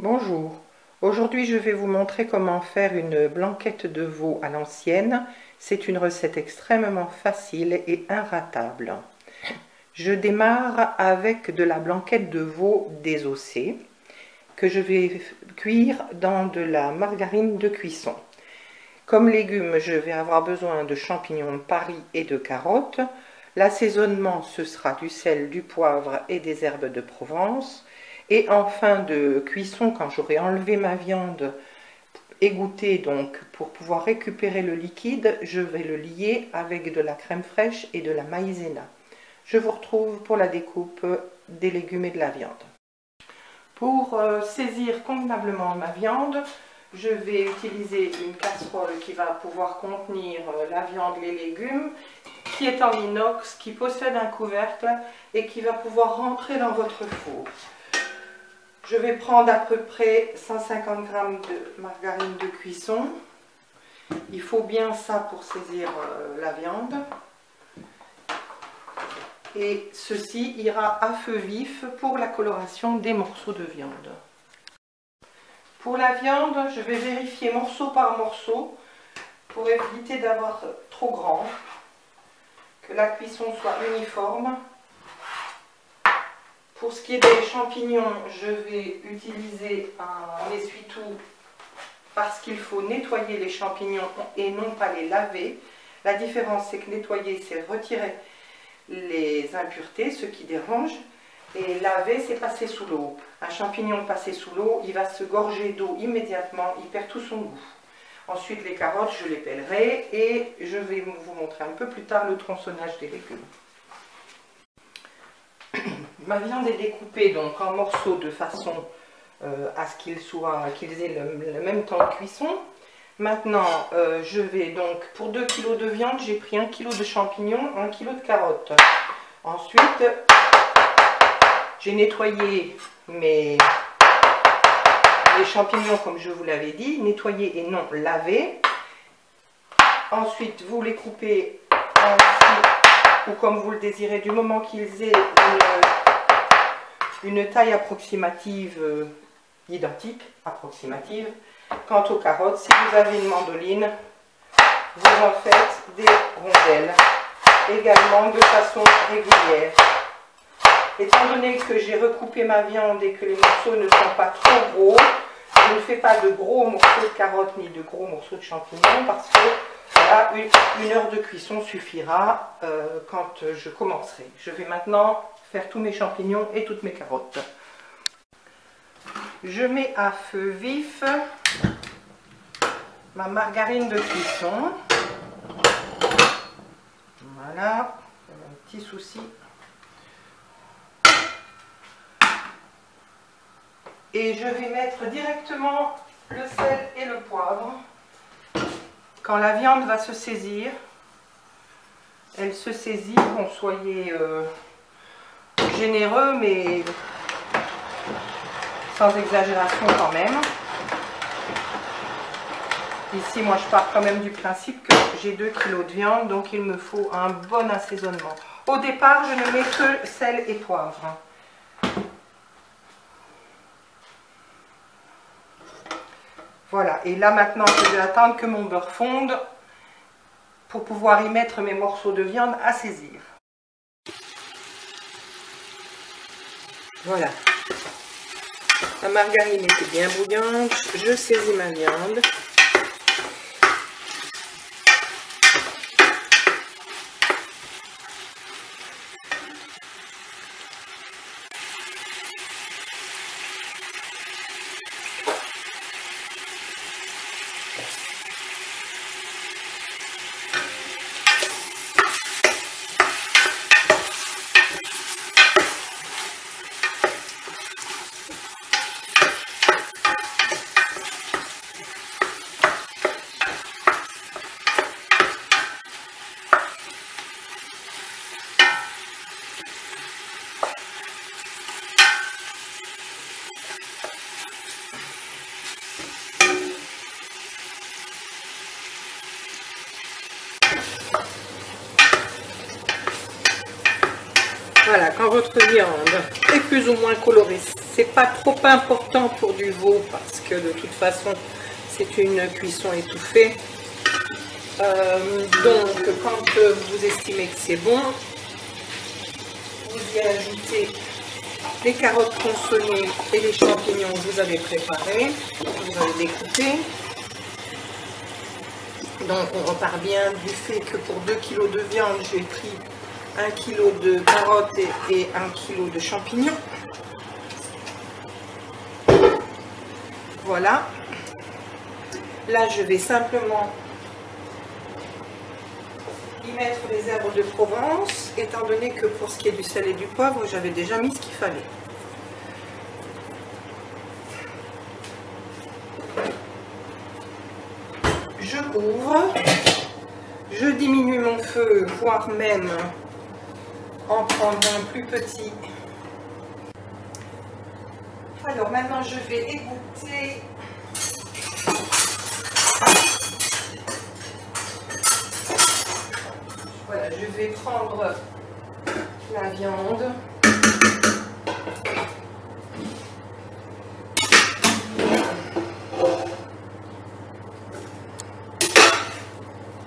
Bonjour, aujourd'hui je vais vous montrer comment faire une blanquette de veau à l'ancienne. C'est une recette extrêmement facile et inratable. Je démarre avec de la blanquette de veau désossée que je vais cuire dans de la margarine de cuisson. Comme légumes, je vais avoir besoin de champignons de Paris et de carottes. L'assaisonnement, ce sera du sel, du poivre et des herbes de Provence. Et en fin de cuisson, quand j'aurai enlevé ma viande égouttée, donc pour pouvoir récupérer le liquide, je vais le lier avec de la crème fraîche et de la maïzena. Je vous retrouve pour la découpe des légumes et de la viande. Pour euh, saisir convenablement ma viande, je vais utiliser une casserole qui va pouvoir contenir euh, la viande, les légumes, qui est en inox, qui possède un couvercle et qui va pouvoir rentrer dans votre four. Je vais prendre à peu près 150 g de margarine de cuisson. Il faut bien ça pour saisir euh, la viande. Et ceci ira à feu vif pour la coloration des morceaux de viande. Pour la viande, je vais vérifier morceau par morceau pour éviter d'avoir trop grand, que la cuisson soit uniforme. Pour ce qui est des champignons, je vais utiliser un essuie-tout parce qu'il faut nettoyer les champignons et non pas les laver. La différence, c'est que nettoyer, c'est retirer les impuretés, ce qui dérange, et laver, c'est passer sous l'eau. Un champignon passé sous l'eau, il va se gorger d'eau immédiatement, il perd tout son goût. Ensuite, les carottes, je les pèlerai et je vais vous montrer un peu plus tard le tronçonnage des légumes. Ma viande est découpée donc en morceaux de façon euh, à ce qu'ils qu'ils aient le, même temps de cuisson. Maintenant, euh, je vais donc, pour 2 kg de viande, j'ai pris 1 kg de champignons, 1 kg de carottes. Ensuite, j'ai nettoyé mes champignons comme je vous l'avais dit, nettoyés et non lavés. Ensuite, vous les coupez ou comme vous le désirez du moment qu'ils aient une, taille approximative euh, identique, approximative. Quant aux carottes, si vous avez une mandoline, vous en faites des rondelles, également de façon régulière. Étant donné que j'ai recoupé ma viande et que les morceaux ne sont pas trop gros, je ne fais pas de gros morceaux de carottes ni de gros morceaux de champignons parce que une, heure de cuisson suffira euh, quand je commencerai. Je vais maintenant faire tous mes champignons et toutes mes carottes. Je mets à feu vif ma margarine de cuisson. Voilà, un petit souci Et je vais mettre directement le sel et le poivre. Quand la viande va se saisir, elle se saisit, bon soyez euh, généreux mais sans exagération quand même. Ici, moi, je pars quand même du principe que j'ai 2 kg de viande, donc il me faut un bon assaisonnement. Au départ, je ne mets que sel et poivre. Voilà, et là maintenant je vais attendre que mon beurre fonde pour pouvoir y mettre mes morceaux de viande à saisir. Voilà. La margarine était bien bouillante, je saisis ma viande. Voilà, quand votre viande est plus ou moins colorée C'est pas trop important pour du veau parce que de toute façon, c'est une cuisson étouffée. Euh, donc, quand vous estimez que c'est bon, vous y ajoutez les carottes consommées et les champignons que vous avez préparés, vous avez découpés. Donc on repart bien du fait que pour 2 kg de viande, j'ai pris 1 kg de carottes et, 1 kg de champignons. Voilà. Là, je vais simplement y mettre les herbes de Provence, étant donné que pour ce qui est du sel et du poivre, j'avais déjà mis ce qu'il fallait. Je couvre, je diminue mon feu, voire même en prendre un plus petit. Alors maintenant je vais égoutter Voilà, je vais prendre la viande.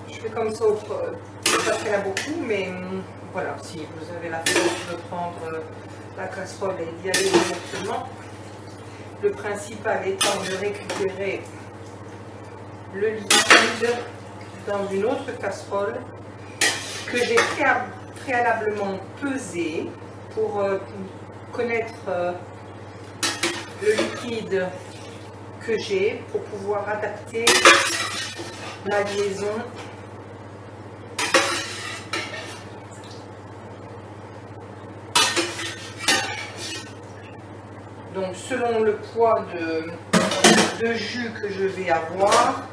Je fais comme ça, ça fait là beaucoup, mais hum, voilà, si vous avez la force de prendre la casserole et d'y aller directement. Le principal étant de récupérer le liquide dans une autre casserole que j'ai préalablement pesé pour euh, connaître euh, le liquide que j'ai pour pouvoir adapter la liaison donc selon le poids de, de jus que je vais avoir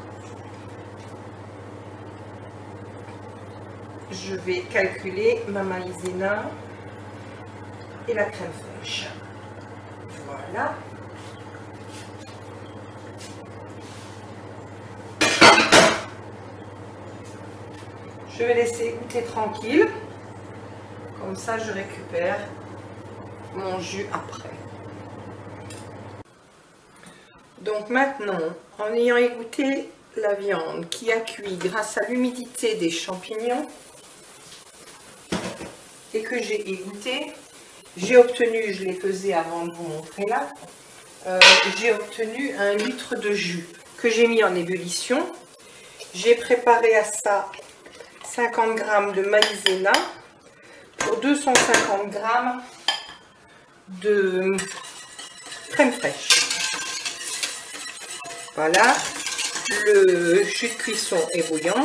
je vais calculer ma maïzena et la crème fraîche. Voilà. Je vais laisser goûter tranquille. Comme ça, je récupère mon jus après. Donc maintenant, en ayant égoutté la viande qui a cuit grâce à l'humidité des champignons, et que j'ai égoutté. J'ai obtenu, je l'ai pesé avant de vous montrer là, euh, j'ai obtenu un litre de jus que j'ai mis en ébullition. J'ai préparé à ça 50 g de maïzena pour 250 g de crème fraîche. Voilà, le jus de cuisson est bouillant.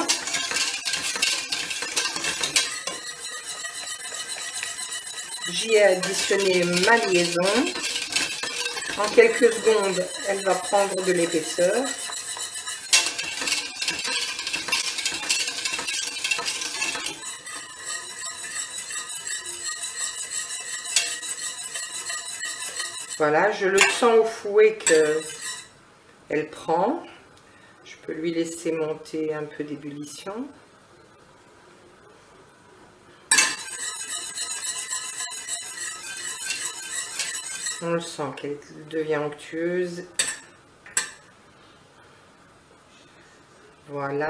J'y ai additionné ma liaison. En quelques secondes, elle va prendre de l'épaisseur. Voilà, je le sens au fouet qu'elle prend. Je peux lui laisser monter un peu d'ébullition. On le sent qu'elle devient onctueuse. Voilà.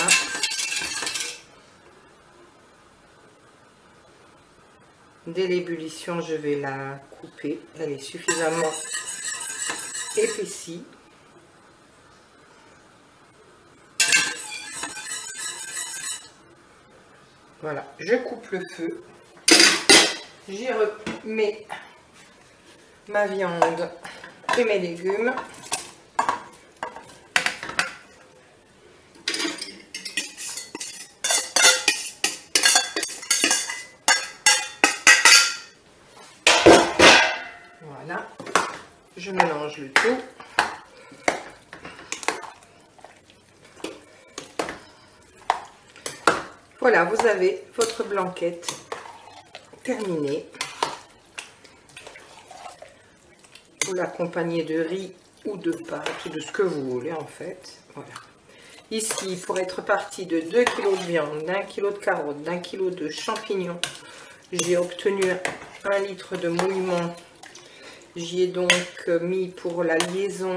Dès l'ébullition, je vais la couper. Elle est suffisamment épaissie. Voilà, je coupe le feu. J'y remets ma viande et mes légumes. Voilà, je mélange le tout. Voilà, vous avez votre blanquette terminée. Vous l'accompagnez de riz ou de pâtes, ou de ce que vous voulez en fait. Voilà. Ici, pour être parti de 2 kg de viande, d'un kilo de carottes, d'un kilo de champignons, j'ai obtenu un litre de mouillement J'y ai donc mis pour la liaison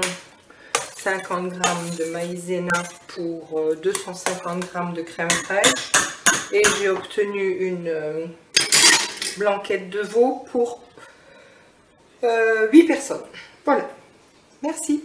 50 g de maïzena pour 250 g de crème fraîche. Et j'ai obtenu une blanquette de veau pour 8 personnes. Voilà. Merci.